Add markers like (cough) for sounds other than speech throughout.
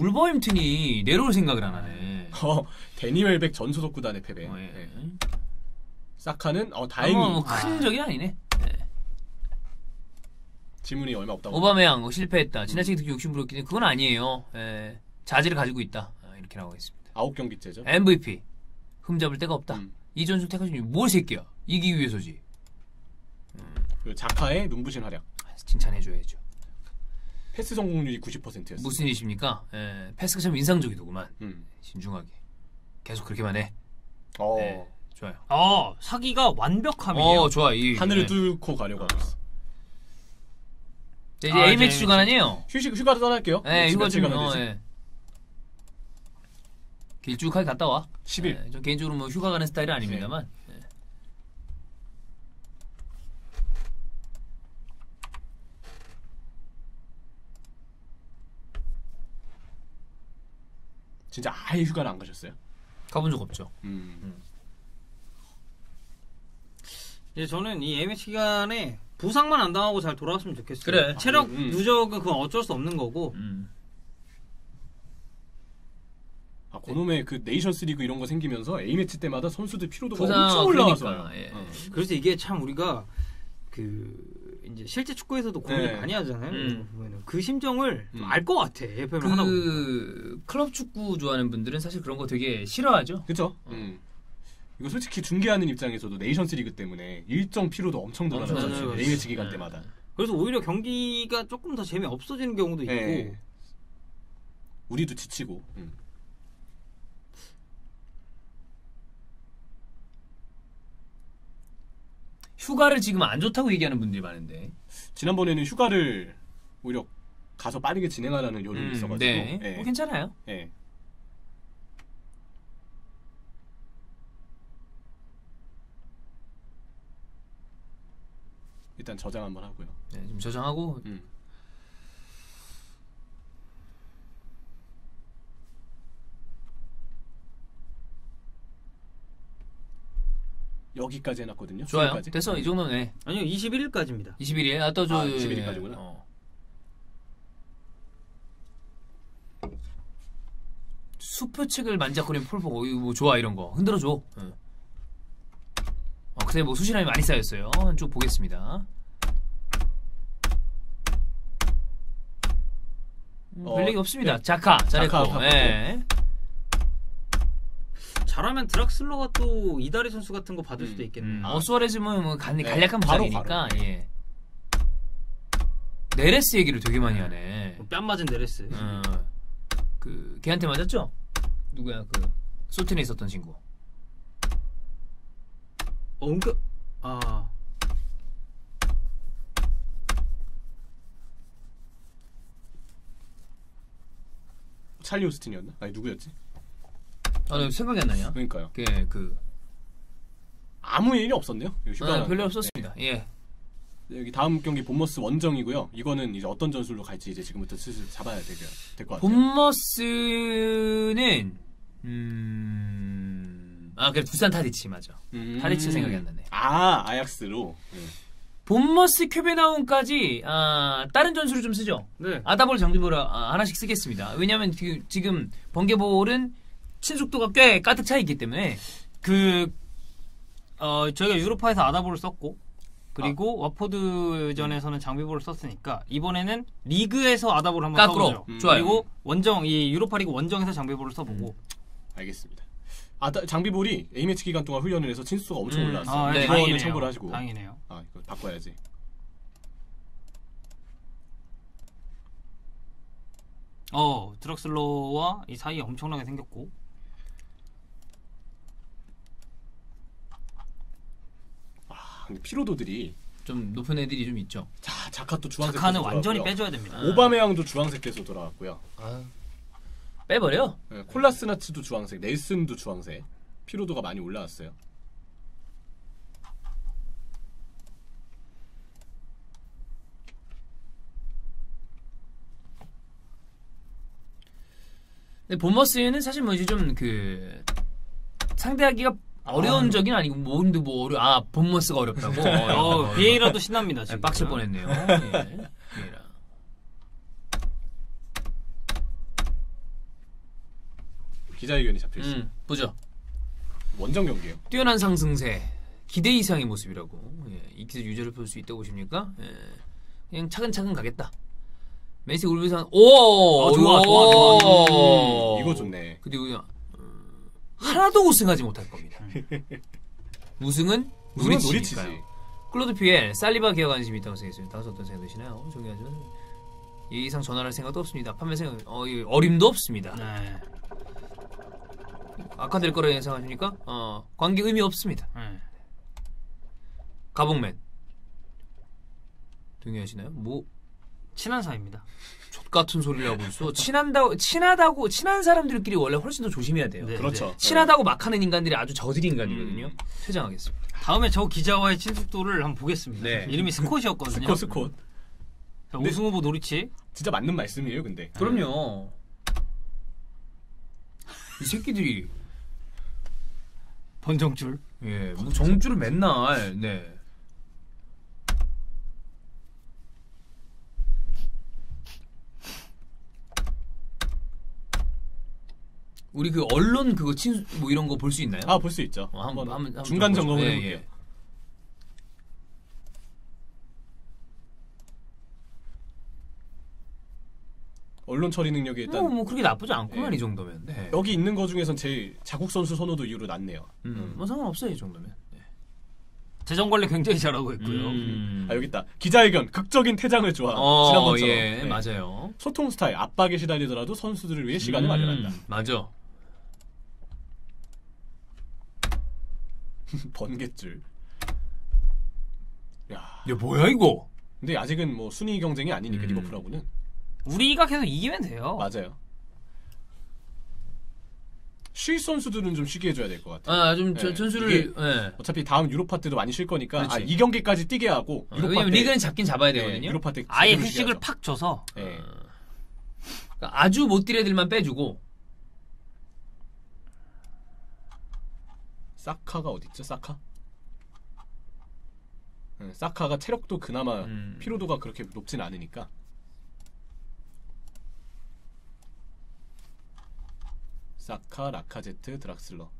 울버햄튼이 내려올 생각을 안 하네. (laughs) 어, 데니 웰백 전 소속 구단의 패배. 어, 예. 네. 사카는 어, 다행히 다행히 뭐큰 적이 아니네. 지문이 얼마 없다고. 오바메양 뭐 실패했다. 지나치게 특히 욕심 부렸기 그건 아니에요. 예. 자질을 가지고 있다. 아, 이렇게 나오고 있습니다. 아홉 경기째죠. MVP 흠잡을 데가 없다. 음. 이전술 태카준이 뭘 새끼야? 이기기 위해서지. 그 자카의 눈부신 활약. 아, 칭찬해줘야죠. 패스 성공률이 90%였어. 무슨 일이십니까? 예, 패스가 참 인상적이더구만. 음. 신중하게. 계속 그렇게만 해. 어. 네, 좋아요. 아 사기가 완벽함이에요. 어, 좋아. 이 하늘을 예. 뚫고 가려고 하고 있어. 자, 이제 아, A 매치 이제 주간 아니에요? 휴식 휴가도 떠날게요. 예, 며칠 휴가 좀 가면 어. 예. 길쭉하게 갔다 와. 10일. 예, 저 개인적으로 뭐 휴가 가는 스타일은 아닙니다만. 진짜 아예 휴가를 안 가셨어요? 가본 적 없죠. 음. 이제 저는 이 A매치 기간에 부상만 안 당하고 잘 돌아왔으면 좋겠어요. 그래. 체력 아, 음. 누적은 그건 어쩔 수 없는 거고. 음. 아, 그놈의 그 네이션스 리그 이런 거 생기면서 A 매치 때마다 선수들 피로도가 부상, 엄청 올라와서. 그러니까, 예. 어. 그래서 이게 참 우리가 그 이제 실제 축구에서도 고민을 네. 많이 하잖아요. 음. 보면은 그 심정을 음. 알것 같아. FM을 하다 보니까. 그 클럽 축구 좋아하는 분들은 사실 그런 거 되게 싫어하죠. 그쵸? 음. 이거 솔직히 중계하는 입장에서도 네이션스 리그 때문에 일정 피로도 엄청 엄청 늘어나죠. 늘어나죠. A 매치 기간 네. 때마다. 그래서 오히려 경기가 조금 더 재미 없어지는 경우도 있고. 네. 우리도 지치고. 음. 휴가를 지금 안 좋다고 얘기하는 분들이 많은데. 지난번에는 휴가를 오히려 가서 빠르게 진행하라는 요령이 음, 있어가지고. 네. 예. 뭐 괜찮아요. 예. 일단 저장 한번 하고요. 네, 지금 저장하고 음. 여기까지 해놨거든요. 좋아요. 수요일까지. 됐어. 이 정도면 네. 아니요, 21일까지입니다. 21일. 아, 또 저. 아, 21일 까지구나. 어. 수표책을 만작거리는 폴포, 어, 이거 뭐 좋아, 이런 거. 흔들어 줘. 응. 어, 근데 뭐 수신함이 많이 쌓였어요. 쭉 보겠습니다. 음, 어, 별 얘기 없습니다. 네. 자카, 잘했고. 자카, 자카. 예. 잘하면 드락슬러가 또 이다리 선수 같은 거 받을 수도 음, 있겠네. 음, 요 어, 수아레즈는 뭐 간, 네, 간략한 바로, 부상이니까, 바로. 예. 네레스 얘기를 되게 많이 하네. 뭐뺨 맞은 네레스. 어, 그 걔한테 맞았죠? 누구야 그 소틴에 있었던 친구. 어, 은근 아 찰리 오스틴이었나? 아니 누구였지? 아, 나 생각이 안 나냐? 그러니까요. 그, 그, 아무 일이 없었네요. 아, 별로 없었습니다. 예. 여기 다음 경기 본머스 원정이고요. 이거는 이제 어떤 전술로 갈지 이제 지금부터 슬슬 잡아야 될것 같아요. 본머스는, 음, 아, 그래, 두산 타디치, 맞아. 음. 타디치 생각이 안 나네. 아 아약스로. 음. 본머스 큐베나운까지, 아, 다른 전술을 좀 쓰죠? 네. 아다볼 장비볼 아, 하나씩 쓰겠습니다. 왜냐면 그, 지금 번개볼은 친숙도가 꽤 가득 차 있기 때문에, 그 어, 저희가 유로파에서 아다볼을 썼고 그리고 와포드전에서는 장비볼을 썼으니까 이번에는 리그에서 아다볼을 한번 까꾸로. 써보죠. 음. 그리고 원정 이 유로파 리그 원정에서 장비볼을 써보고 알겠습니다. 아 다- 장비볼이 A 매치 기간 동안 훈련을 해서 친수가 엄청 음. 올라왔어요. 아, 네. 네. 이거는. 참고로 하시고. 다행이네요. 아 이거 바꿔야지. 어 드럭슬러와 이 사이 엄청나게 생겼고 아 피로도들이 좀 높은 애들이 좀 있죠. 자 자카 또 주황색. 자카는 완전히. 빼줘야 됩니다. 오바메양도 주황색 돼서 돌아왔고요. 빼버려? 네, 콜라스나츠도 주황색, 넬슨도 주황색. 피로도가 많이 올라왔어요. 근데 본머스는 사실 뭐 이제 좀 그 상대하기가 어려운 아. 적이 아니고 뭔데 뭐 어려 아 본머스가 어렵다고 (laughs) 어, 비에이라도 신납니다 네, 지금. 빡칠 뻔했네요. 예. 비에이라. 기자회견이 잡혀 있어요. 음, 보죠. 원정 경기예요. 뛰어난 상승세, 기대 이상의 모습이라고. 예, 이 기세 유저를 볼수 있다고 보십니까? 예, 그냥 차근차근 가겠다. 맨시 울브산 오, 어, 좋아, 좋아, 오. 음, 이거 좋네. 그리고 어, 하나도 우승하지 못할 겁니다. (laughs) 우승은 우승은 우리 우리 치지. 치니까요. 클로드 피엘, 살리바 개혁 관심이 있다고 생각했습니다. 다소 어떤 생각 드시나요? 정리하죠. 이 이상 전환할 생각도 없습니다. 판매 생각 어, 이 어림도 없습니다. 네. 악화될 거라 예상하십니까? 어, 관계 의미 없습니다. 네. 가봉맨 동의하시나요? 뭐 친한 사이입니다. 족 같은 소리를 하고 있어. 친한다고 친하다고 친한 사람들끼리 원래 훨씬 더 조심해야 돼요. 네. 그렇죠. 친하다고 막 하는 인간들이 아주 저질 인간이거든요. 음. 퇴장하겠습니다. 다음에 저 기자와의 친숙도를 한번 보겠습니다. 네. 이름이 스콧이었거든요. 스콧 스콧. 자, 우승 후보 노리치. 진짜 맞는 말씀이에요, 근데. 그럼요. 이 새끼들이 번정줄. 예, 뭐 정주를 맨날 네. 우리 그 언론 그거 친뭐 이런 거 볼 수 있나요? 아, 볼 수 있죠. 어, 한번, 한번 중간. 점검을 예, 해볼게요. 예. 언론 처리 능력이 일단 뭐, 뭐 그렇게 나쁘지 않구만 예. 이 정도면. 네. 여기 있는 거 중에선 제일 자국 선수 선호도 이후로 낮네요. 음, 뭐 상관없어요 이 정도면. 네. 재정 관리 굉장히 잘하고 있고요. 음. 아 여기 있다. 기자회견 극적인 퇴장을 좋아. 어, 지난번처럼. 예, 네. 맞아요. 소통 스타일 압박에 시달리더라도 선수들을 위해 시간을 음, 마련한다. 맞아. (laughs) 번갯줄. 야, 야 뭐야 이거? 근데 아직은 뭐 순위 경쟁이 아니니까 음. 리버풀하고는 우리가 계속 이기면 돼요. 맞아요. 쉴 선수들은 좀 쉬게 해줘야 될 것 같아요. 아, 좀 네, 저- 전술을 이게 예. 어차피 다음 유로파 때도 많이 쉴 거니까. 아, 이 경기까지 뛰게 하고 어, 유로파 왜냐면 때 리그는 잡긴 잡아야 네, 되거든요. 유로파 때 아예 휴식을 팍 줘서. 네. 그러니까 아주 못뛸 애들만 빼주고 사카가 어디 있죠? 사카? 네, 사카가 체력도 그나마 음. 피로도가 그렇게 높진 않으니까 사카, 라카제트, 드락슬러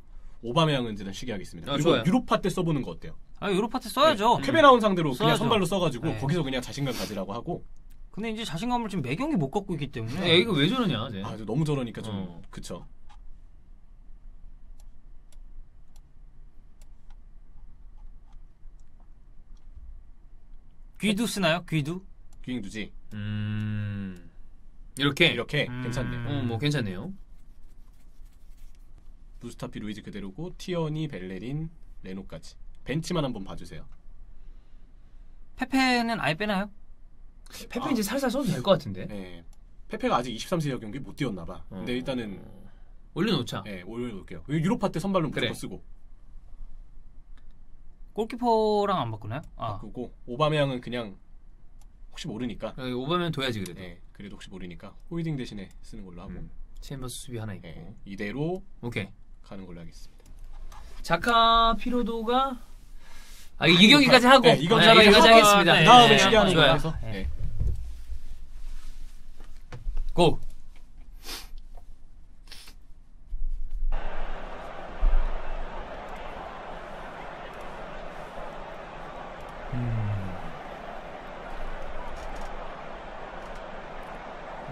오바메양은 이제는 쉬게 하겠습니다. 아, 그리고 좋아요. 유로파 때 써보는 거 어때요? 아 유로파 때 써야죠. 네, 케베나운 상대로 그냥 써야죠. 선발로 써가지고 네. 거기서 그냥 자신감 가지라고 하고 근데 이제 자신감을 지금 매 경기 못 갖고 있기 때문에 야, 이거 왜 저러냐? 이제. 아 너무 저러니까 좀 어. 그쵸. 귀두 쓰나요? 귀두? 귀잉두지 음. 이렇게. 이렇게 음. 괜찮네요. 어, 뭐 괜찮네요. 무스타피 루이즈 그대로고 티어니, 벨레린, 레노까지 벤치만 한번 봐주세요. 페페는 아예 빼나요? 페페 아. 이제 살살 써도 될 것 같은데. 네. 페페가 아직 23세 경기 못 뛰었나 봐. 근데 어. 일단은 올려놓자. 예, 올려놓을게요. 유로파 때 선발로 무조건 그래. 쓰고 골키퍼랑 안 바꾸나요? 아 바꾸고 오바메양은 그냥 혹시 모르니까 여기 오바메 둬야지 그래도. 예, 그래도 혹시 모르니까 홀딩 대신에 쓰는 걸로 하고 음. 챔버스 수비 하나 있고. 예, 이대로 오케이. 가는 걸로 하겠습니다. 자카 피로도가 아, 이 경기까지 하고. 네, 이 경기 아, 하고 여기까지 하고, 하겠습니다. 네, 다음에 네, 쉬게 하는 걸로 좋아요. 해서 네. 예. 고.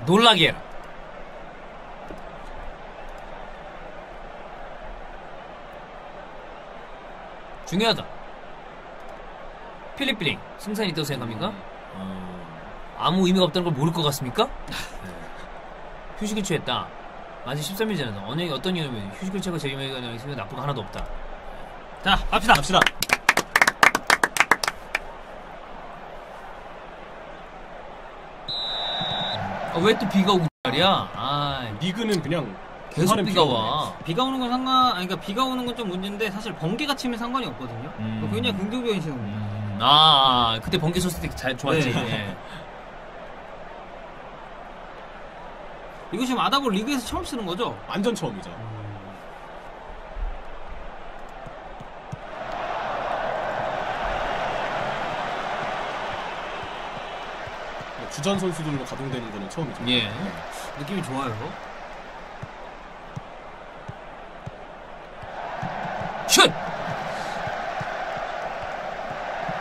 놀라게 해라. 중요하다. 필리핀 승산이 있다고 생각합니까? 어, 아무 의미가 없다는 걸 모를 것 같습니까? 네. 휴식을 취했다. 만시 13일 전에서 언행이 어떤 이유면 휴식을 취하고 재임하기가 있으면 나쁜 거 하나도 없다. 자 갑시다. 갑시다. 아, 왜 또 비가 오고 말이야? 아, 리그는 그냥 계속 비가 비가 와. 비가 오는 건 상관, 아니, 그러니까 비가 오는 건 좀 문제인데 사실 번개가 치면 상관이 없거든요. 음. 굉장히 긍정적이신 겁니다. 음, 아, 아, 그때 번개 쳤을 때 잘 좋았지. 네. 예. 이거 지금 아다볼 리그에서 처음 쓰는 거죠? 완전 처음이죠. 주전 선수들로 가동되는 거는 처음이죠. 예. 네. 느낌이 좋아요. 슛!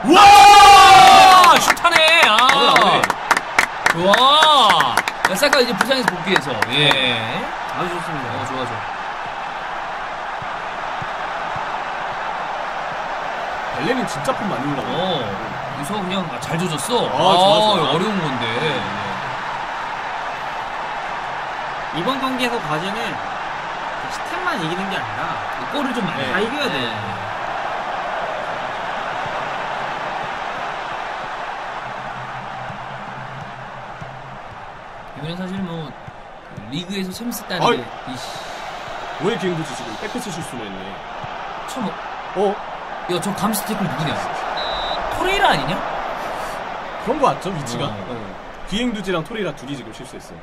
와! 슛하네! 아! 좋아! 사카 이제 부상에서 복귀해서. 예. 아주 좋습니다. 어, 좋아, 좋아. 벨레는 진짜 폼 많이 올라가. 어. 여기서 그냥 아, 잘 조졌어. 아, 좋아, 좋아. 어려운 건데. 이번 경기에서 과제는 스텝만 이기는 게 아니라 골을 좀 많이. 네. 다 이겨야 돼 요. 이번에 사실 뭐 리그에서 챔스 어이. 따는 게 이씨, 왜 귀엥두지 지금 백패스 실수를 했네. 참 어? 야, 저 감스 태클 누구냐? 토레이라 아니냐? 그런 거 같죠 위치가? 어. 어. 귀엥두지랑 토레이라 둘이 지금 실수했어.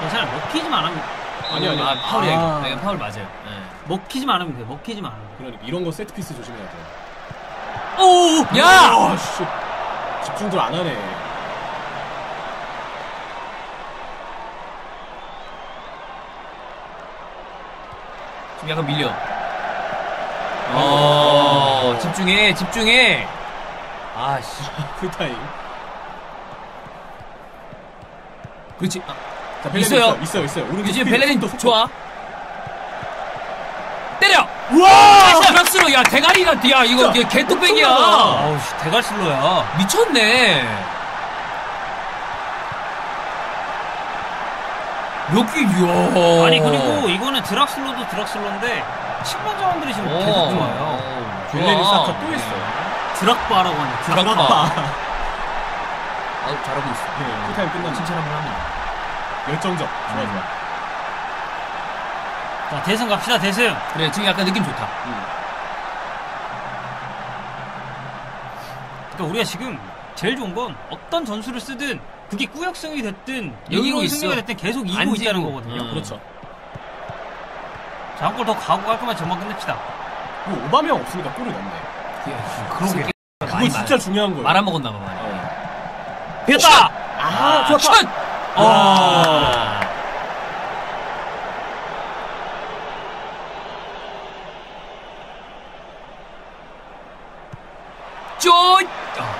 괜찮아요. 먹히지만 안 하면 아니 아니. 아, 파울이야, 아. 이거. 네, 파울 맞아요. 네. 먹히지만 안 하면 돼요. 먹히지만 안 하면 돼요. 그러니까 이런 거 세트 피스 조심해야 돼. 오! 야! 아, 씨. 집중들 안 하네. 지금 약간 밀려. 어, 집중해, 집중해. 아, 씨. (laughs) 풀타임. 그렇지. 아, 자, 있어요. 있어요, 있어요. 오른쪽 스피드, 벨레린 속도. 좋아. 때려! 우와! 프랑스로, 야, 대가리가, 야, 이거, 개뚝배기야. 어우, 씨, 대갈실로야. 미쳤네. 여기, 이야. 아니, 그리고 이거는 드락슬로도 드락슬로인데, 측면 자원들이 지금 어, 계속 좋아요. 어, 좋아. 사카 또 했어. 드락바라고 하는 드락. 드락바. 아, 아, 잘하고 있어. 네, 풀타임 끝났네. 칭찬 한번 합니다. 열정적. 좋아, 음. 좋아. 자, 대승 갑시다, 대승. 그래, 지금 약간 느낌 좋다. 그러니까 우리가 지금 제일 좋은 건 어떤 전술을 쓰든 그게 꾸역승이 됐든 있어. 승리가 됐든 계속 이기고 안 있다는 지고. 거거든요. 음. 그렇죠. 자, 한 골 더 가고 깔끔하게 전반 끝냅시다. 그리고 오바명 없으니까 골을 넣네. 그러게. 그거 진짜 중요한 거예요. 말아먹었나 봐. 어. 됐다! 아, 좋았다. 슛! 아. 쫄! 아.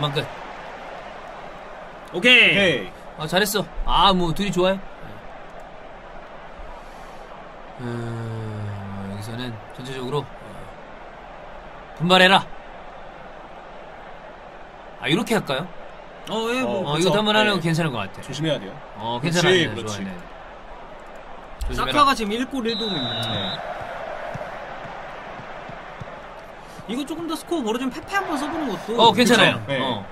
자, 전반 끝. 오케이. 오케이. 아, 잘했어. 아, 뭐, 둘이 좋아요. 음, 여기서는 전체적으로 어, 분발해라. 아, 이렇게 할까요? 어, 예, 뭐. 어, 그쵸. 이것도 한번 하는 거 네. 괜찮을 것 같아. 조심해야 돼요. 어, 괜찮아요. 네, 그렇지. 좋아요. 네. 사카가 지금 1골 1도움입니다. 네. 이거 조금 더 스코어 벌어지면 페페 한번 써보는 것도. 어, 괜찮아요. 그쵸? 네. 어.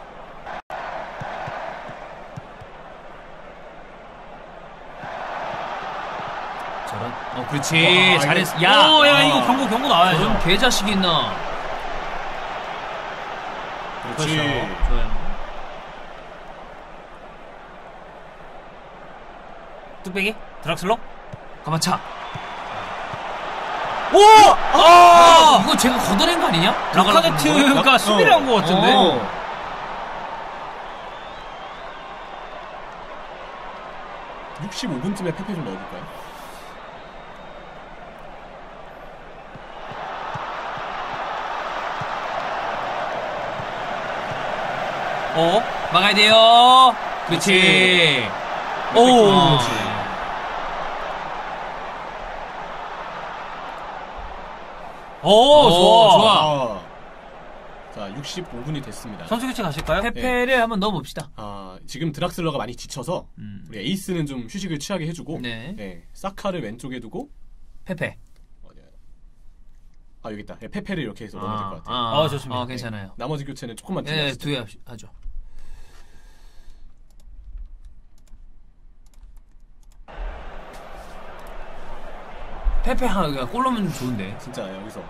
저런. 어, 그렇지. 와, 잘했어. 이거- 야! 어, 야, 어. 이거 경고, 경고 나와야죠. 그런 개자식이 있나. 그렇지. 좋아요. 뚝배기? 드락슬로? 가만 차. 오! 아! 이거 제가 걷어낸 거 아니냐? 라카제트가 어. 수비를 한것 같은데. 어. 어. 65분쯤에 페페 좀 넣어볼까요? 어? 막아야 돼요. 그렇지. 오, 어. 그렇지. 오, 오, 좋아. 좋아. 아. 자, 65분이 됐습니다. 선수 교체 가실까요? 페페를 한번 넣어봅시다. 아, 지금 드락슬러가 많이 지쳐서 음. 우리 에이스는 좀 휴식을 취하게 해주고 네. 사카를 왼쪽에 두고 페페. 어디야? 아 여기 있다. 예, 페페를 이렇게 해서 넣으면 될 것 같아요. 아, 어, 좋습니다. 어, 괜찮아요. 나머지 교체는 조금만 예, 뒤에 두개 하죠. 페페 하나 골 넣으면 좋은데. 진짜 여기서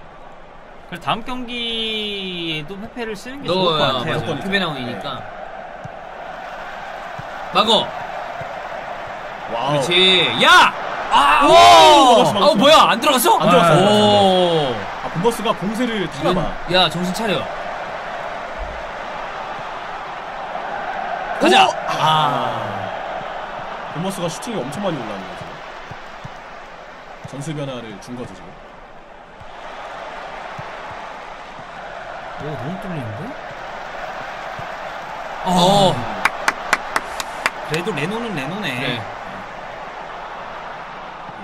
그래서 다음 경기에도 페페를 쓰는 게 좋을 것 넣어야 같아요. 맞아요. 페페 나오니까. 막어. 와우. 그렇지. 야! 아! 오! 오! 막았어, 막았어. 아, 뭐야? 안 들어갔어? 안 들어갔어, 안 오. 아 본머스가 공세를 타나봐. 야, 정신 차려. 가자. 오! 아. 본머스가 슈팅이 엄청 많이 올라오는. 전술 변화를 준 거죠 지금. 오 너무 뚫리는데? 어. 그래도 레노는 레노네. 네.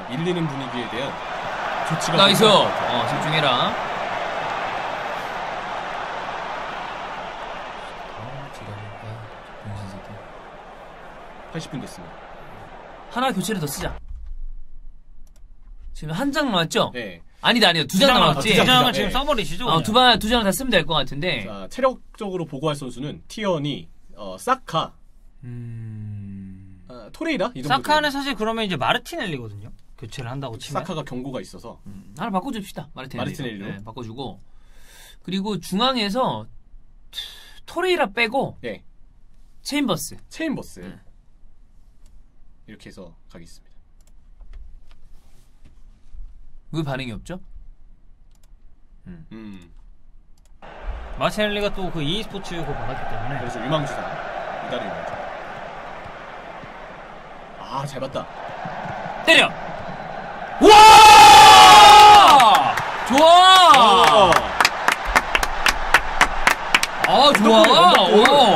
밀리는 분위기에 대한 조치가 나이스. 필요할 것 같아요. 어, 집중해라. 아, 80분 됐습니다. 하나 교체를 더 쓰자. 지금 한 장 남았죠? 네. 아니다, 아니다. 두장 남았지. 두두 장을 장, 지금 네. 써버리시죠. 어, 그냥. 두 방, 두 장을 다 쓰면 될 것 같은데. 자, 체력적으로 보고할 선수는 티언이 어, 사카, 음. 어, 토레이라 이 정도. 사카는 사실 그러면 이제 마르티넬리거든요. 교체를 한다고 치면. 사카가 경고가 있어서 음, 하나 바꿔줍시다. 마르티넬리. 마르티넬리로? 네, 바꿔주고. 그리고 중앙에서 토레이라 빼고 네 챔버스. 챔버스 네. 이렇게 해서 가겠습니다. 왜 반응이 없죠? 음 마르티넬리가 또 그 e스포츠 그거 받았기 때문에. 그래서 유망주다 이달의 유망주. 아잘 봤다. 때려! 와! 좋아! 어. 아, 좋아! 오.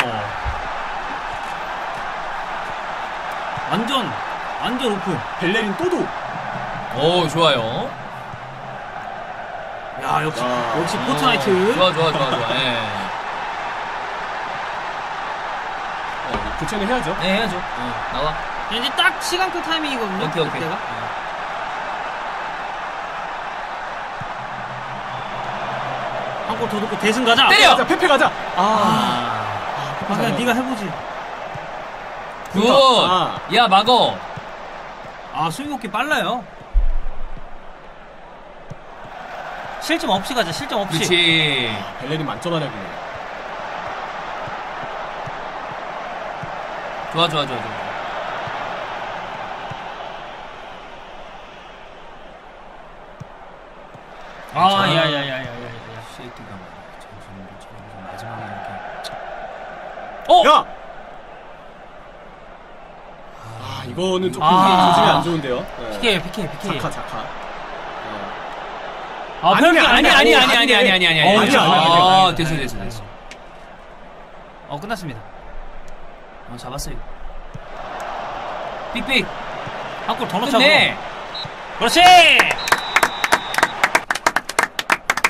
완전 완전 오픈. 벨레린 또도. 오, 좋아요. 야 역시 아. 역시 어, 포트나이트. 좋아, 좋아, 좋아, 좋아. 예. 어, 교체는 해야죠. 네, 해야죠. 어, 나와. 이제 딱 시간표 타이밍이거든요. 오케이, 오케이. 그때가. 어. 한골더 넣고 대승 가자. 때려! 가자 페페 가자. 아, 아, 아, 그냥 네가 해보지. Good! 아. 야, 막어! 아 수비 먹기 빨라요. 실점 없이 가자. 실점 없이. 그렇지. 벨레린 만점 하나 보네. 좋아, 좋아, 좋아, 좋아. 아, 자. 야야 야 야 야 야. 시에티가 말이야. 정신을 차리고 마지막에 이렇게. 어! 야. 아 이거는 조금 아. 조짐이 안 좋은데요. 네. PK PK PK. 자카 자카. 아, 아니, 페널티 아니, 아니, 아니, 어, 아니, 아니, 아니, 아니, 아니, 아니. 어, 아니. 아니야, 아. 됐어, 됐어, 됐어. 어 끝났습니다. 어, 잡았어, 이거. 삑삑! 한골더 넣자. 끝내! 그렇지.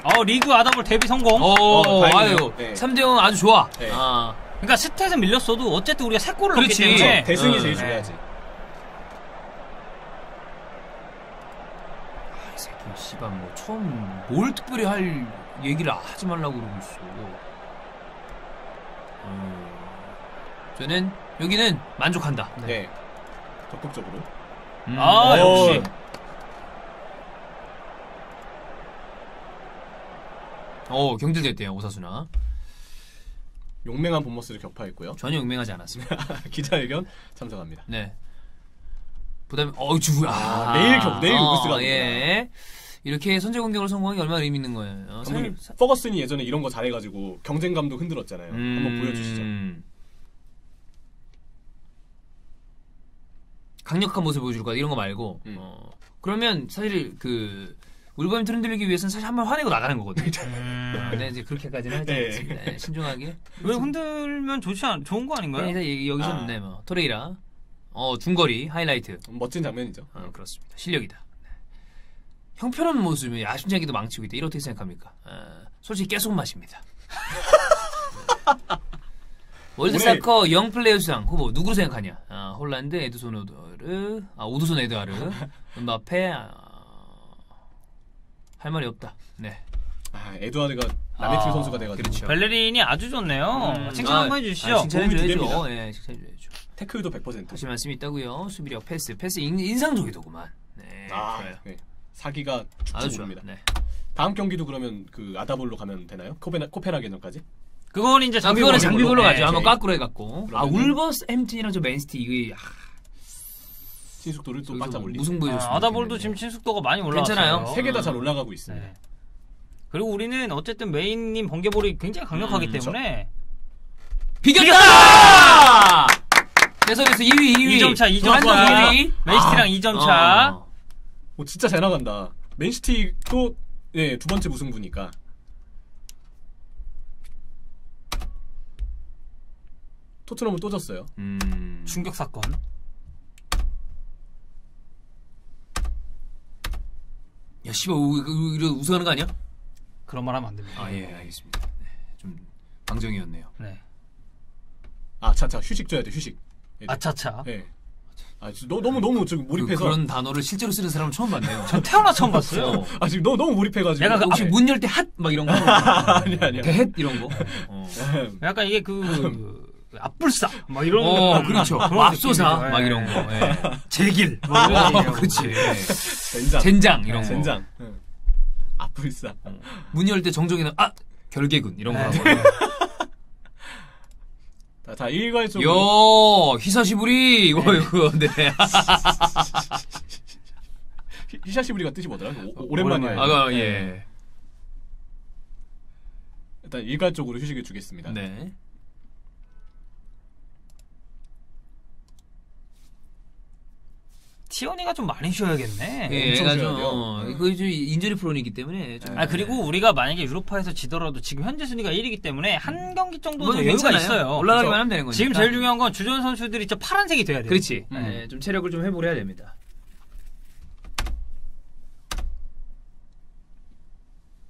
어 리그 아답을 데뷔 성공. 오, 어. 아유. 네. 3대0 아주 좋아. 네. 아, 그러니까 스탯은 밀렸어도 어쨌든 우리가 세 골을 넣기 그렇지. 때문에 대승이 어, 제일 네. 중요하지. 이 새끼, 씨발, 뭐, 처음, 뭘 특별히 할 얘기를 하지 말라고 그러고 있어. 음, 저는, 여기는 만족한다. 네. 적극적으로. 음, 아, 어, 역시. 어, 경질됐대요, 오사수나. 용맹한 본머스를 격파했고요. 전혀 용맹하지 않았습니다. (laughs) 기자회견 참석합니다. 네. 부담, 어, 주, 아, 내일 경- 내일 우스가 옵니다. 예. 이렇게 선제 공격을 성공한 게 얼마나 의미 있는 거예요. 어, 감독님, 사- 퍼거슨이 예전에 이런 거 잘해가지고 경쟁감도 흔들었잖아요. 음, 한번 보여주시죠. 강력한 모습 보여줄 거야. 이런 거 말고. 음. 어, 그러면 사실 그, 울버햄튼 흔들리기 위해서는 사실 한 번 화내고 나가는 거거든요. 아, 네, 이제 그렇게까지는 하지 네. 않겠습니다. 네, 신중하게. 왜 흔들면 좋지 않 좋은 거 아닌가요? 네, 여기서 아. 네, 뭐, 토레이라. 어, 중거리, 하이라이트. 멋진 장면이죠. 어, 그렇습니다. 실력이다. 네. 형편없는 모습이 야심차기도 망치고 있다. 이렇게 생각합니까? 어, 솔직히 깨속 맛입니다. (laughs) 월드사커 영 플레이어 수상 후보 누구로 생각하냐? 아, 홀란드 에드손 오드르, 아 오드손 에드아르, 음바페 아, 할 말이 없다. 네. 아, 에드와드가 남의 팀 아, 선수가 돼가지고 그렇죠. 벨레린이 아주 좋네요. 음, 칭찬 아, 한번 해주시죠. 아, 칭찬해줘야죠. 기대됩니다. 예, 칭찬해줘야죠. 태클도 100%. 하실 말씀이 있다고요. 수비력, 패스, 패스 인, 인상적이더구만. 네, 아, 좋아요. 네. 사기가 쭉쭉. 오릅니다. 네. 다음 경기도 그러면 그 아다볼로 가면 되나요? 코페나, 코페라겐전까지? 그건 이제 아, 장비 그거는. 장비별로 네. 가죠. 한번 오케이. 까꾸로 해갖고. 아, 그러면은- 울버햄튼이랑 저 맨시티 이게 아, 신숙도를 또 바짝 올리고 무승부해줬습니다. 아, 아다볼도 지금 친숙도가 많이 올라왔어요. 괜찮아요. 세 개 다 잘 올라가고 있습니다. 네. 그리고 우리는 어쨌든 메인님 번개볼이 굉장히 강력하기 음, 때문에 비겼다! 됐어 됐어 2위 2위 2점 차, 2점 한점 차. 2위 맨시티랑 2점 차. 어. 오, 진짜 잘 나간다. 맨시티도 예, 두 번째 무승부니까. 토트넘은 또 졌어요. 음. 충격 사건. 야 씨발 이러 우승하는 거 아니야? 그런 말 하면 안 됩니다. 아 예 알겠습니다 네, 좀 방정이었네요 네. 아, 차차 휴식 줘야 돼. 휴식. 예. 아차차. 예. 아, 지금 너, 너무 너무 지금 그, 몰입해서 그런 단어를 실제로 쓰는 사람은 처음 봤네요 전 태어나 처음 봤어요. 어. (laughs) 아, 지금 너무 너무 몰입해가지고. 내가 그 혹시 앞- 문열 때 핫 막 이런 거 (laughs) 아니 아니야. 대헷 이런 거 (laughs) 어. 약간 이게 그 앞불사 막 이런 어, 그런 그렇죠. 맙소사. 막 예. 이런 거. 예. 제길 뭐 이런 어, 얘기예요. 그렇지. 예. 젠장. 젠장 이런 거. 젠장. 응. 아뿔싸. 문열 때 정적이는 아 결계군 이런 거. 네. 자 일괄적으로 요 히사시부리 이거 이거 네. 히- 히샤시부리가 (laughs) 뜻이 뭐더라? 오, 오랜만이야. 오랜만이에요. 아가 예. 일단 일괄적으로 휴식을 주겠습니다. 네. 티오니가 좀 많이 쉬어야겠네. 예, 엄청 얘가 좀 이거 좀 인저리 프론이기 때문에 좀 아 그리고 우리가 만약에 유로파에서 지더라도 지금 현재 순위가 1위기 때문에 한 경기 정도는 여유가 괜찮아요. 있어요. 올라가기만 하면 되는 거니까. 지금 제일 중요한 건 주전 선수들이 저 파란색이 돼야 돼요. 그렇지. 음. 예, 좀 체력을 좀 회복을 해야 됩니다.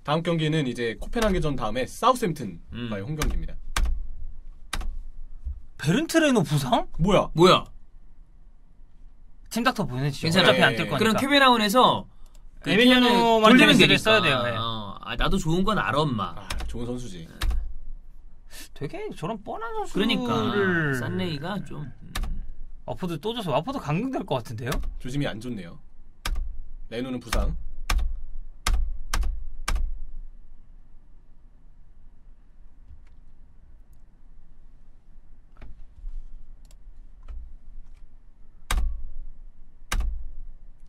다음 경기는 이제 코펜하겐전 다음에 사우샘튼과의 음. 홈 경기입니다. 베른트레노 부상? 뭐야? 뭐야? 팀닥터 보내주죠. 괜찮아요. 어차피 안뛸 예, 거니까. 그럼 케베나운에서 그 에밀리아노 돌리면. 써야 돼요, 예. 어, 아, 나도 좋은 건 알아 엄마. 아, 좋은 선수지. 되게 저런 뻔한 선수를 그러니까 산레이가 좀 음. 와포드 또 줘서 와포드 강등될 것 같은데요? 조짐이 안 좋네요. 레노는 부상.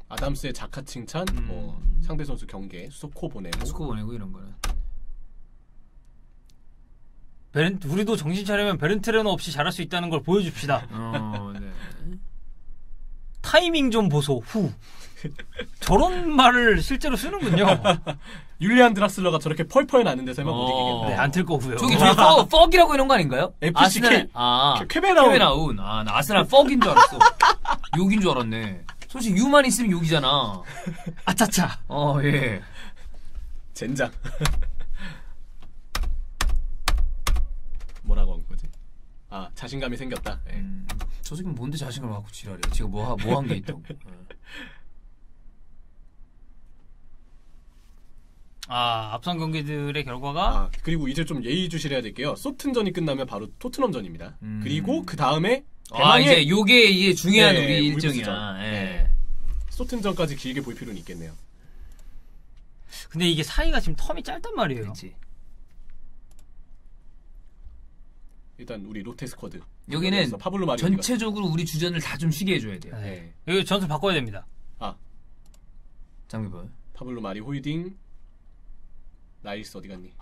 아담스의 자카 칭찬, 음. 뭐 상대 선수 경계, 수석코 보내고 스코 보내고 이런 거는. 베른 우리도 정신 차리면 베른트레노 없이 잘할 수 있다는 걸 보여줍시다. (laughs) 어, 네. 타이밍 좀 보소. 후. 저런 말을 실제로 쓰는군요. (laughs) 율리안 드락슬러가 저렇게 펄펄 나는데 설마 못 어. 이기겠네. 네, 안틀 거고요. 저기 저기 퍽, 퍽이라고 이런 거 아닌가요? FCK. 아스날 아 쾌- 쾌베나운. 쾌베나운. 아, 나 아스날 퍽인 줄 알았어. 욕인 줄 알았네. 솔직히 유만 있으면 욕이잖아. 아차차. 어, 예. 젠장. 뭐라고 한 거지? 아 자신감이 생겼다. 예. 음, 저 새끼는 뭔데 자신감을 갖고 지랄이야. 지금 뭐, 뭐 한 게 있다고. (laughs) 어. 아, 앞선 경기들의 결과가 아 그리고 이제 좀 예의주시해야 될게요. 소튼전이 끝나면 바로 토트넘전입니다. 음. 그리고 그 다음에 아, 대망의 이제 요게 이게 중요한 네, 우리. 일정이야. 예. 네. 소튼전까지 길게 볼 필요는 있겠네요. 근데 이게 사이가 지금 텀이 짧단 말이에요. 그렇지. 일단 우리 로테 squad 여기는 파블로 마리 전체적으로 우리 주전을 다 좀 쉬게 해줘야 돼요. 네. 네. 여기 전술 바꿔야 됩니다. 장비볼. 파블로 마리 홀딩 나일스 어디 갔니?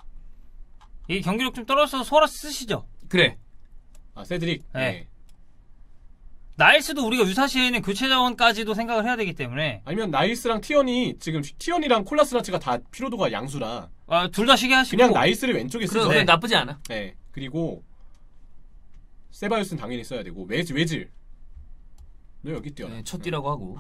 이 경기력 좀 떨어져서 소크라티스죠. 그래. 아 세드릭. 네. 네. 나일스도 우리가 유사시에는 교체 자원까지도 생각을 해야 되기 때문에 아니면 나일스랑 티어니 지금 티어니랑 콜라스나치가 다 피로도가 양수라 아, 둘다 쉬게 하시고 그냥 나일스를 왼쪽에 쓰죠. 그래 네. 나쁘지 않아. 네. 그리고 세바이오스는 당연히 써야 되고 외질 외질. 너 여기 뛰어. 네, 첫 뛰라고 하고.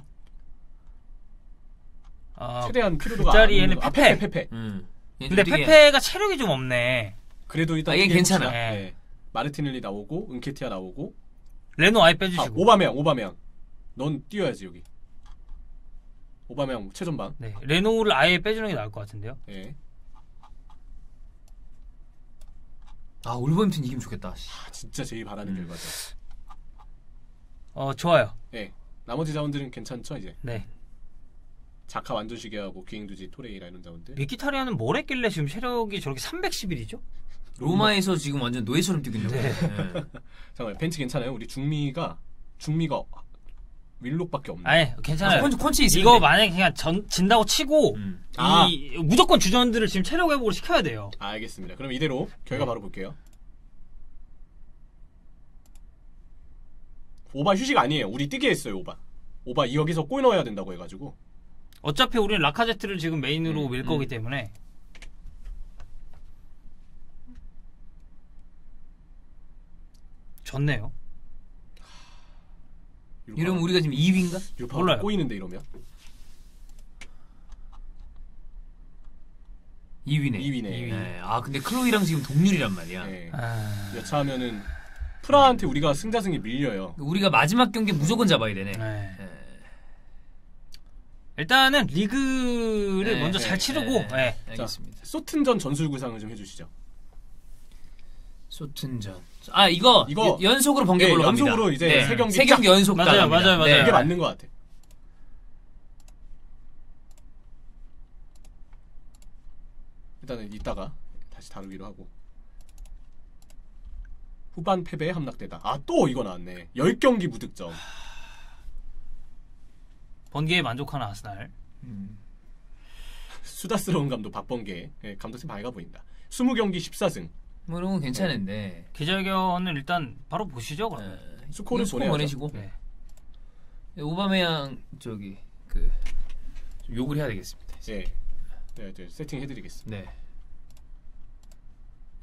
아, 최대한 피로도가 그 자리에는 안 아, 페페. 페페 페페. 음. 얘 근데 좀 페페가 체력이 좀 없네. 그래도 일단 아, 얘 이게 괜찮아. 혹시나, 네. 네. 마르티넬리 나오고 은케티아 나오고 레노 아예 아 빼주시고. 오바메양 오바메양. 넌 뛰어야지 여기. 오바메양 최전방. 네, 레노를 아예 빼주는 게 나을 것 같은데요. 예. 아 울버햄튼 이기면 좋겠다. 씨. 아, 진짜 제일 바라는 음. 결과죠. 어, 좋아요. 예. 나머지 자원들은 괜찮죠 이제. 네. 자카 완전 시계하고 기행두지 토레이라 이런 자원들. 미키타리아는 뭘 했길래 지금 체력이 저렇게 311이죠? 로마에서 지금 완전 노예처럼 뛰고 있는 거예요. 네. (laughs) 잠깐만 벤치 괜찮아요? 우리 중미가 중미가 윌록밖에 없네. 아니, 괜찮아요. 콘치, 콘치 있을 이거 때. 만약에 그냥 전, 진다고 치고, 음. 아. 이, 무조건 주전들을 지금 체력 회복을 시켜야 돼요. 아, 알겠습니다. 그럼 이대로 결과 네. 바로 볼게요. 오바 휴식 아니에요. 우리 뛰게 했어요, 오바. 오바 이 여기서 골 넣어야 된다고 해가지고. 어차피 우리는 라카제트를 지금 메인으로 음, 밀 거기 때문에 졌네요. 이러면 우리가 지금 2위인가? 유로파 몰라요. 꼬이는데 이러면 2위네. 2위네. 네. 아 근데 클로이랑 지금 동률이란 말이야. 네. 아... 여차하면은 프라한테 우리가 승자승이 밀려요. 우리가 마지막 경기 무조건 잡아야 되네. 네. 네. 일단은 리그를 네, 먼저 네, 잘 치르고 네, 네. 알겠습니다. 소튼전 전술 구상을 좀 해주시죠. 소튼전. 아 이거, 이거- 연- 연속으로 번개볼로 네, 갑니다. 연속으로 이제 세 경기 세 경기 연속 맞아요. 맞아요, 맞아요. 네. 이게 맞는 것 같아. 일단은 이따가 다시 다루기로 하고 후반 패배에 함락되다. 아 또 이거 나왔네. 10경기 무득점. 번개에 만족하는 아스날. 음. 수다스러운 감독 박범계. 예, 감독팀 방해가 보인다. 20경기 14승. 뭐 이런 건 괜찮은데. 기자회견은 일단 바로 보시죠. 그러면. 네. 보내야죠. 보내시고 네. 오바메양 저기 그좀 욕을 해야 되겠습니다. 예. 네, 네, 세팅해드리겠습니다. 네.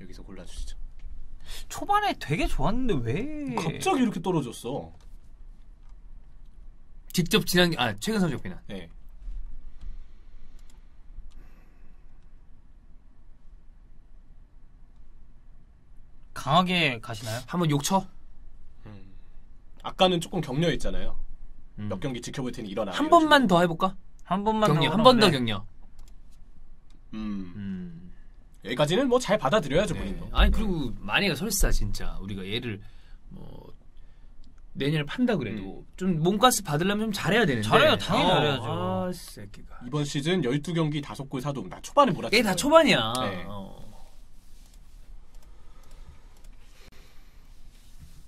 여기서 골라주시죠. 초반에 되게 좋았는데 왜? 갑자기 이렇게 떨어졌어. 직접 지난 게- 아 최근 성적 비난. 예. 강하게 가시나요? 한번 욕 쳐. 음. 아까는 조금 격려했잖아요. 음. 몇 경기 지켜볼 테니 일어나. 한 번만 더 해볼까? 한 번만 격려. 더한번 더. 격려. 음. 음. 여기까지는 뭐 잘 받아들여야죠 네. 본인도. 아니 그리고 만약에 설사 진짜 우리가 얘를 뭐 내년을 판다 그래도 좀 몸가스 받으려면 좀 잘해야 되는데. 잘해요, 당연히 어, 잘해야죠. 아, 새끼가. 이번 시즌 12경기 5골 4도움. 나 초반에 몰았죠. 얘다 초반이야. 네. 어.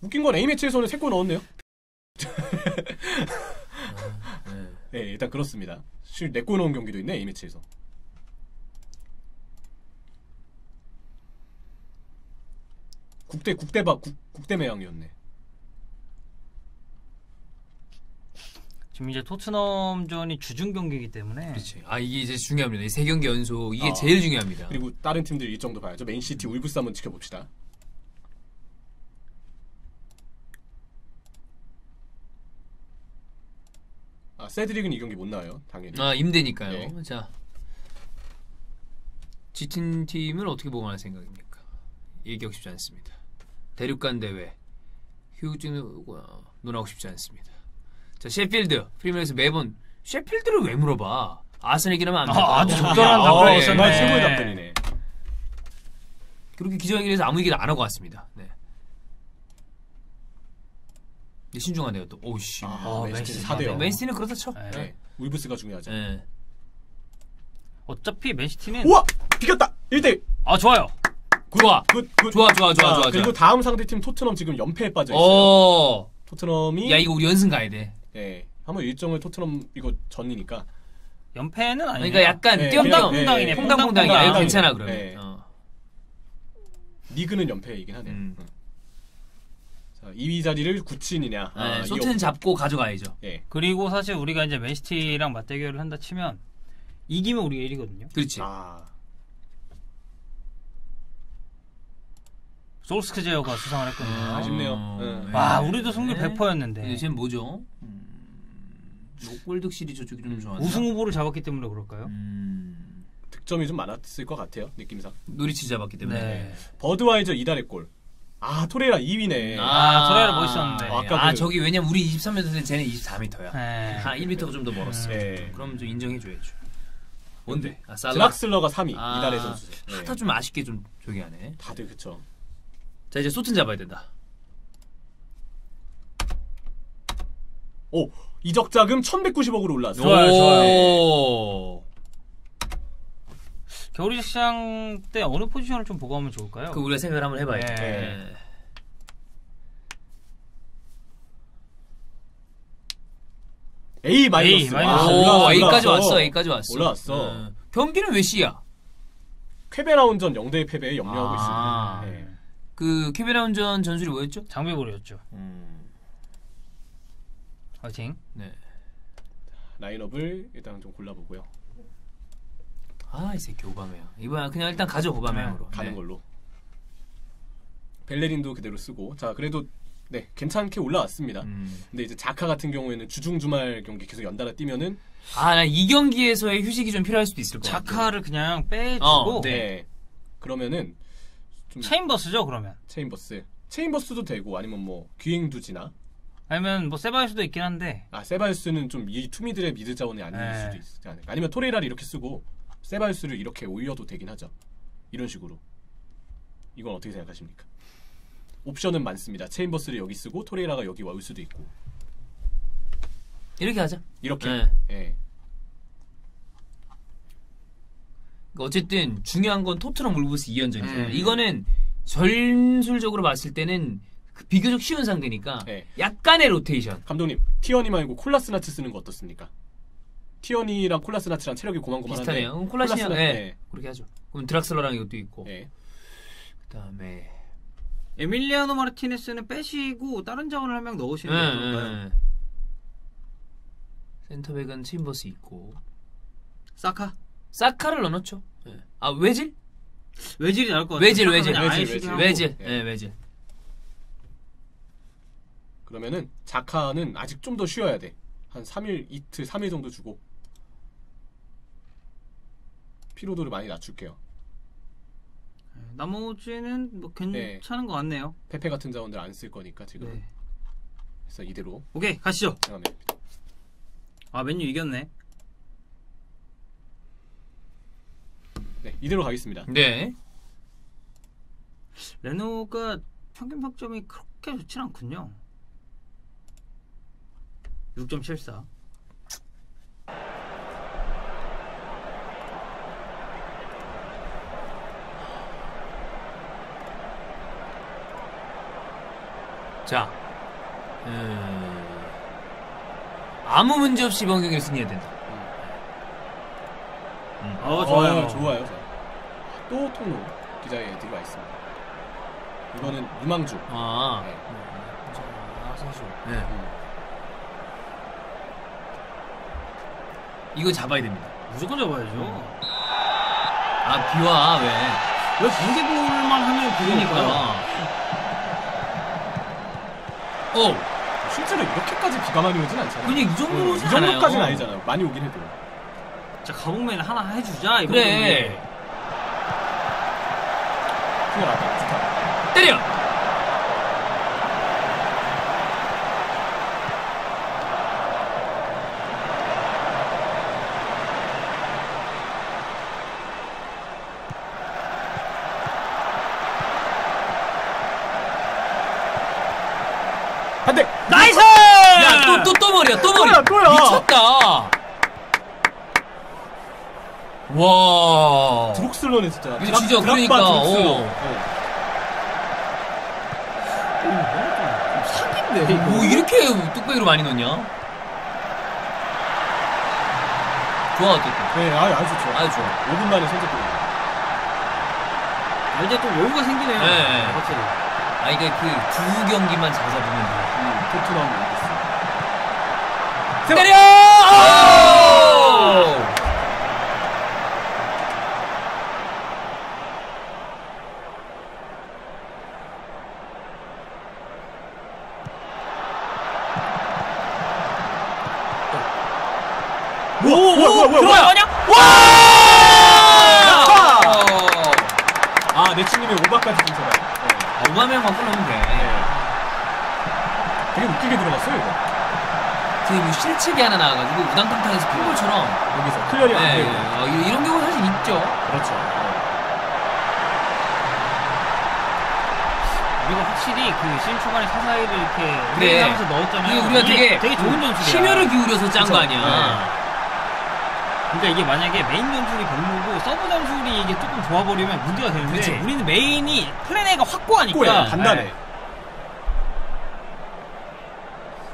웃긴 건 A매치에서는 3골 넣었네요. 네. 네, 일단 그렇습니다. 실 4골 넣은 경기도 있네, A매치에서. 국대 국대박 국, 국대 매양이었네. 지금 이제 토트넘전이 주중 경기이기 때문에 그렇지. 아 이게 이제 중요합니다. 이 세 경기 연속 이게 어. 제일 중요합니다. 그리고 다른 팀들 일정도 봐야죠. 맨시티, 울브스 한번 지켜봅시다. 아, 세드릭은 이 경기 못 나와요. 당연히. 아 임대니까요. 네. 자, 지친 팀을 어떻게 보관할 생각입니까? 얘기하고 싶지 않습니다. 대륙간 대회 휴즈누가 논하고 싶지 않습니다. 자, 셰필드 프리미어에서 매번 셰필드를 왜 물어봐? 아스널 얘기하면 안 돼. 아, 아주 적절한 어, 답변이었네. 정말 최고의 답변이네. 그렇게 기자회견에서 아무 얘기를 안 하고 왔습니다. 네. 근데 신중하네요 또. 오우씨. 아, 어, 맨시티 맨시티 4대 0. 맨시티는 그렇다 쳐. 네. 네. 울브스가 중요하죠. 네. 어차피 맨시티는 우와! 비겼다! 1대1! 아 좋아요. 좋아. Good, good. 좋아, 좋아, 좋아, 자, 좋아, 그리고. 다음 상대팀 토트넘 지금 연패에 빠져 있어요. 어. 토트넘이 야 이거 우리 연승 가야 돼. 예. 한번 일정을 토트넘 이거 전이니까 연패는 아니에요. 그러니까 약간 네, 띄엄띄엄 그냥, 퐁당이네. 예, 퐁당퐁당이야. 퐁당퐁당. 이거 괜찮아 그러면. 네. 어. 리그는 연패이긴 하네요. 음. 응. 자, 2위 자리를 구친이냐? 네, 아, 이 잡고 가져가야죠. 예. 그리고 사실 우리가 이제 맨시티랑 맞대결을 한다 치면 이기면 우리가 1위거든요. 그렇지. 아, 솔스크제어가 수상을 했거든요. 아, 아쉽네요. 어, 네. 와 우리도 승률 네. 100%였는데 근데 쟤는 뭐죠? 음, 뭐 골득실이 저쪽이 좀 좋았나? 우승 후보를 잡았기 때문에 그럴까요? 음, 득점이 좀 많았을 것 같아요. 느낌상. 노리치 잡았기 때문에. 네. 버드와이저 이달의 골. 아, 토레라 2위네. 아, 토레라 멋있었는데. 아, 아까 아, 그- 저기 왜냐면 우리 23m인데 쟤는 24m야. 네. 아, 1m가 좀 더 멀었어. 네. 그럼 좀 인정해줘야죠. 뭔데? 아, 살라. 드락슬러가 3위. 아, 이달의 선수. 네. 하타 좀 아쉽게 좀 저기 하네. 다들 그쵸. 자, 이제 소튼 잡아야 된다. 오, 이적 자금 1190억으로 올랐어. 좋아요, 오. 겨울이 시장 때 어느 포지션을 좀 보고 하면 좋을까요? 그 우리가 생각을 한번 해봐야죠. 네. 네. A 마이너스. A. 아, 오, A까지. 왔어, A까지 왔어. 올라왔어. 어. 경기는 왜 C야? 쾌베라운전 0대 패배에 염려하고 아. 있습니다. 네. 그 케베라운전 전술이 뭐였죠? 장비볼이었죠. 음. 화이팅. 네. 라인업을 일단 좀 골라보고요. 아, 이 새끼 오바메야. 이번 그냥 일단 가져 오바메양으로. 가는 네. 걸로. 벨레린도 그대로 쓰고 자 그래도 네 괜찮게 올라왔습니다. 음. 근데 이제 자카 같은 경우에는 주중 주말 경기 계속 연달아 뛰면은 아, 나이 경기에서의 휴식이 좀 필요할 수도 있을 것 같아. 자카를 그냥 빼주고 어, 네. 네. 그러면은 좀 체인버스죠 그러면. 체인버스 체인버스도 되고 아니면 뭐 귀엥두지나 아니면 뭐 세바요스도 있긴 한데 아 세바요스는 좀 이 투 미들의 미드 자원이 아닐 네. 수도 있지 않을까 아니면 토레이라를 이렇게 쓰고 세바요스를 이렇게 올려도 되긴 하죠 이런 식으로 이건 어떻게 생각하십니까? 옵션은 많습니다 체인버스를 여기 쓰고 토레이라가 여기 올 수도 있고 이렇게 하자. 이렇게 네. 예. 그러니까 어쨌든 중요한 건 토트넘 울브스 2연전이잖아요. 음. 이거는 전술적으로 봤을 때는 그 비교적 쉬운 상대니까 네. 약간의 로테이션. 감독님 티어니 말고 콜라스나츠 쓰는 거 어떻습니까? 티어니랑 콜라스나츠랑 체력이 고만고만한데 비슷하네요. 콜라스나- 네. 네. 그렇게 하죠. 그럼 드락슬러랑 이것도 있고. 예. 그다음에 에밀리아노 마르티네스는 빼시고 다른 자원을 한 명 넣으시는 게 네, 어떨까요? 네. 센터백은 체인버스 있고 사카 사카를 넣어놓죠. 네. 아 외질? 외질이 나을 것 같아요. 외질, 외질, 외질. 외질. 예. 네, 외질. 그러면은 자카는 아직 좀 더 쉬어야 돼. 한 3일, 이틀, 3일 정도 주고 피로도를 많이 낮출게요. 나머지는 뭐 괜찮은 것 같네요. 페페 같은 자원들 안 쓸 거니까 지금. 네. 그래서 이대로 오케이 가시죠. 생각합니다. 아 맨유 이겼네. 네, 이대로 가겠습니다. 네. 레노가 평균 평점이 그렇게 좋진 않군요. 6.74. 자, 음, 아무 문제 없이 이번 경기를 승리해야 된다. 어 좋아요. 어, 좋아요. 자, 또 통로 기자에 들어와 있습니다. 이거는 유망주. 아, 네. 아, 선수. 네. 음. 이거 잡아야 됩니다. 무조건 잡아야죠. 아, 비와, 왜? 왜 공개볼만 하면 그러니까. 어, 실제로 이렇게까지 비가 많이 오진 않잖아요. 그냥 이 정도로 음, 이 오진 않아요. 정도까지는 아니잖아요. 많이 오긴 해도. 자 가봉맨 하나 해주자 이거. 그래. 훌륭하다. 좋다. 때려! Nice! 야, 또, 또, 또 머리야, 또 머리! 또야, 또야. 미쳤다! 와. 드록슬러는 진짜. 드락- 진짜 드락바 그러니까, 드록슬러. 어. 어. 사기인데. 뭐, 이렇게 뚝배기로 많이 넣냐? 좋아, 어쨌든. 네, 아, 아주 좋아. 아주 좋아. 5분 만에 선제골. 아, 이제 좀 여유가 생기네요. 네. 확실히. 아, 이게 그두 경기만 잘 잡으면 돼. 음, 토트넘 이겼어. 때려! 오! 오, 뭐야, 뭐야, 뭐야, 들어와요? 뭐야? 와! 아, 네츠님이 오바까지 네. 아, 오마명만 끊으면 돼. 네. 되게 웃기게 들어갔어요, 이거. 지금 뭐 실책이 하나 나와가지고 우당탕탕해서 핀볼처럼. 여기서 클리어리 안 네, 되고. 어, 이- 이런 경우 사실 있죠. 그렇죠. 네. 우리가 확실히 그 시즌 초반에 사사이를 이렇게 그래. 하면서 넣었잖아요. 우리가 이게 되게, 되게 좋은 전술이야. 심혈을 기울여서 짠 그쵸. 거 아니야. 네. 그러니까 이게 만약에 메인 전술이 별로고 서브 전술이 이게 조금 좋아버리면 문제가 되는데 그치. 우리는 메인이 plan A가 확고하니까 꼬야, 간단해. 네.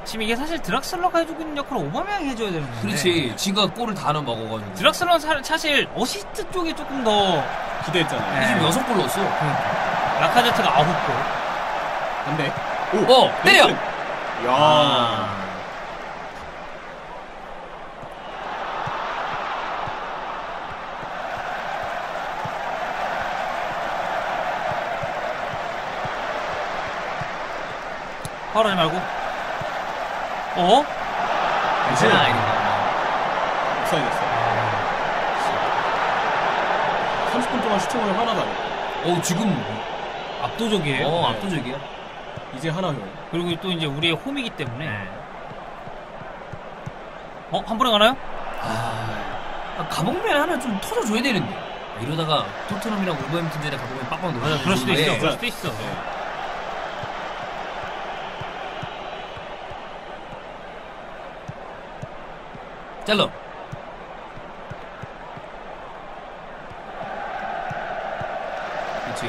지금 이게 사실 드락슬러가 해주고 있는 역할을 오바메양이 해줘야 되는 건데 그렇지. 지가 골을 다 넣어먹어가지고. 드락슬러는 사- 사실 어시스트 쪽에 조금 더 기대했잖아요. 네. 지금 여섯 골 넣었어. 라카제트가 아홉 골 반대. 어, 때려! 야. 아. 파울하지 말고. 어? 괜찮아, 이거. 옵사이드였어. 30분 동안 슈팅을 하나도 안 했고 어, 지금, 압도적이에요. 어, 네. 압도적이야. 이제 하나요. 그리고 또 이제 우리의 홈이기 때문에. 네. 어? 한 번에 가나요? 아, 가봉면 하나 좀 터져줘야 되는데. 아, 이러다가 토트넘이랑 울버햄튼전에 가보면 빡빡 녹아져. 그럴 수도 네. 있어. 그럴 수도 있어. 네. 잘라. 그렇지.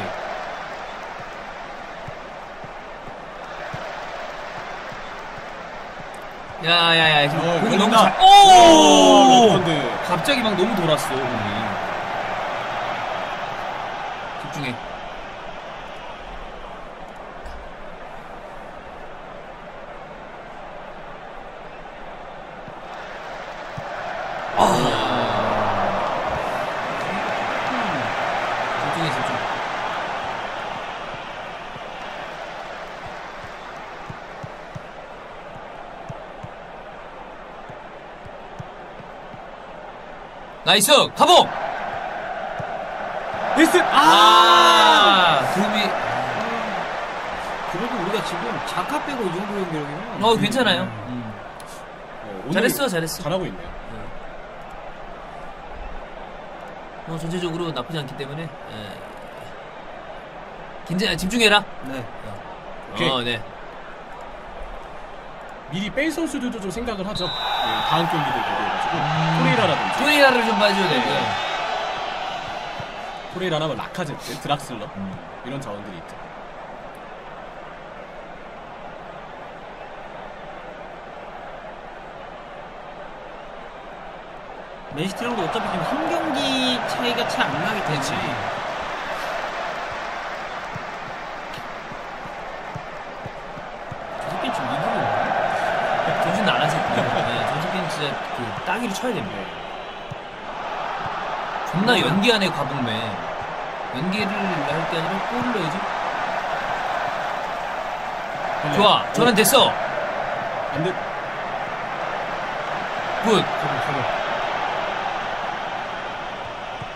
야야야 지금 어, 공이 너무. 잘. 오! 갑자기 막 너무 돌았어 공이. 집중해 집중. Nice 가봉. 미스! 아 도움이. 그래도 우리가 지금 자카 빼고 이 정도 연결이면. 어 괜찮아요. 음. 어, 오늘 잘했어 잘했어. 잘하고 있네요. 뭐 전체적으로 나쁘지 않기 때문에 에... 긴장 집중해라. 네. 오케이. 어, 네. 미리 뺄 선수들도 좀 생각을 하죠. 네, 다음 경기들 대비해가지고 토레이라라든지 토이라를 좀 봐줘야 되고요. 네. 토레이라라면 라카제트, 드락슬러 음. 이런 자원들이 있죠. 맨시티랑도 어차피 지금 한 경기 차이가 채 안 나기 때문에. 그렇지. 저 새끼 좀 이기고 정신 나가서 네, 저 새끼는 진짜 그 따기를 쳐야 됩니다. 존나 연기하네 과봉매. 연기를 할 게 아니라 골을 넣어야지. 좋아, 전환 됐어. 안 돼. 굿.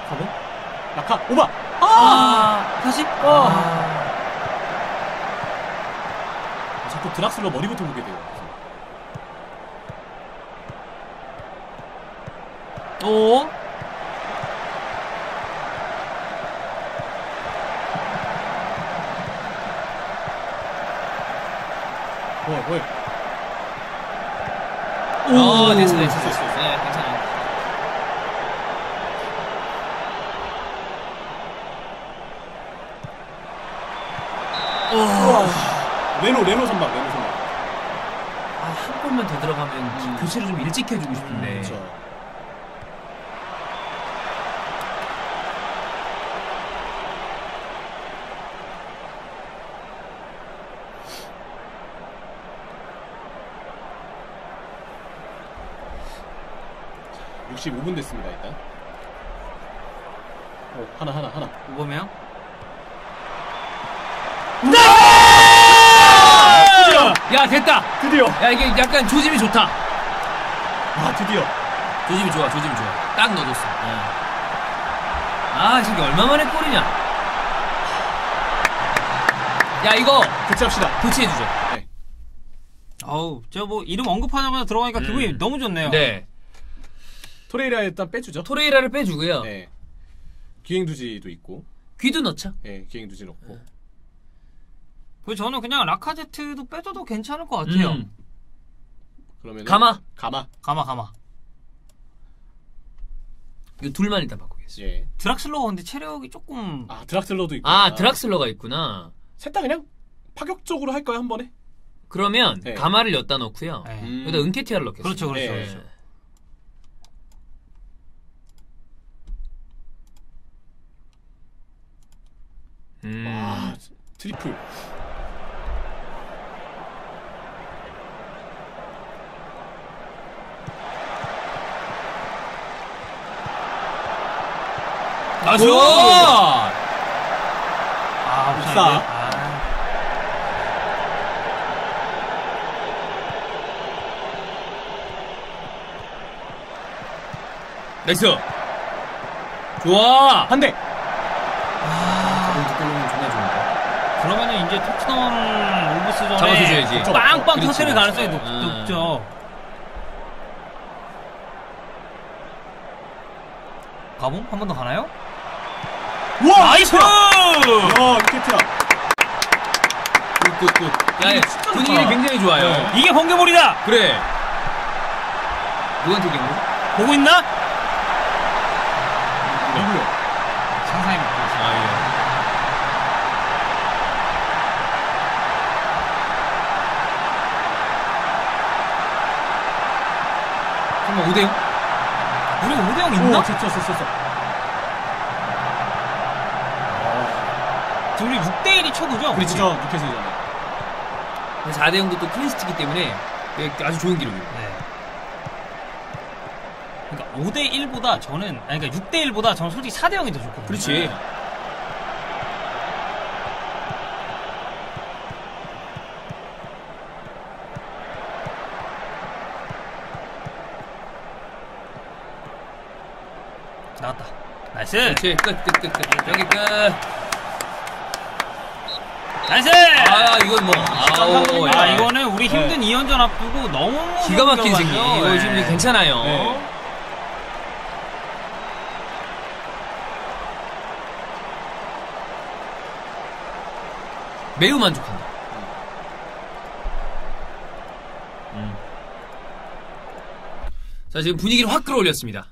가보? 라카 오바. 아, 다시? 아. 자꾸 드락슬러 머리부터 보게 돼요. 오. 뭐야 뭐야. 어, 됐어, 됐어, 됐어. 네, 괜찮아. 레노 레노 선박 레노 선박. 아, 한 골만 더 들어가면 교체를 좀 일찍 해주고 싶은데. 그렇죠. 65분 됐습니다 일단. 어 하나 하나 하나. 오범이요? 야, 됐다! 드디어. 야, 이게 약간 조짐이 좋다. 아 드디어. 조짐이 좋아, 조짐이 좋아. 딱 넣어줬어. 아, 지금 얼마 만에 골이냐? 야, 이거 교체합시다. 교체해주죠. 네. 아우, 저 뭐 이름 언급하자마자 들어가니까 기분이 너무 좋네요. 네. 토레이라 일단 빼주죠. 토레이라를 빼주고요. 네. 기행두지도 있고, 귀도 넣자. 예, 기행두지 넣고. 네. 그리고 저는 그냥 라카제트도 빼줘도 괜찮을 것 같아요. 음. 그러면 가마. 가마. 가마 가마. 이거 둘만 일단 바꾸겠습니다. 예. 드락슬러가 근데 체력이 조금 아 드락슬러도 있고. 아, 드락슬러가 있구나. 셋 다 그냥 파격적으로 할까요 한 번에? 그러면 네. 가마를 엿다 넣고요. 네. 음. 여기다 은케티아를 넣겠습니다. 그렇죠, 그렇죠, 네. 그렇죠. 음. 와, 트리플. Nice! 아, 옵사. 아, 아. Nice! 좋아! 한 대! 토트넘 울브스전에 잡아줘야지. 빵빵 그렇지, 터트릴. 가능성이 높, 음. 높죠. 가봉 한 번 더 가나요? 와! Nice! 와, 이케트야. good good good. 야, 분위기. 굉장히 좋아요. 네. 이게 번개볼이다! 그래. 누구한테 얘기한? 보고 있나? 5대 0? 우리 5대0 오, 있나? 됐어, 됐어, 됐어. 지금 우리 6대 1이 초구죠? 그렇지. 진짜 뉴캐슬이잖아. 4대 0도 또 클린스티기 때문에 이게 아주 좋은 기록이에요. 네. 그러니까 5대 1보다 저는, 아니 그러니까 6대 1보다 저는 솔직히 4대 0이 더 좋거든요. 그렇지. 나왔다. Nice! 그렇지. 끝, 끝, 끝, 끝. 여기 끝. Nice! 아, 이건 뭐. 아우, 아, 야. 이거는 우리 힘든 2연전 앞두고 너무 기가 막힌 승리. 이거 네. 지금 괜찮아요. 네. 매우 만족한다. 음. 자, 지금 분위기를 확 끌어올렸습니다.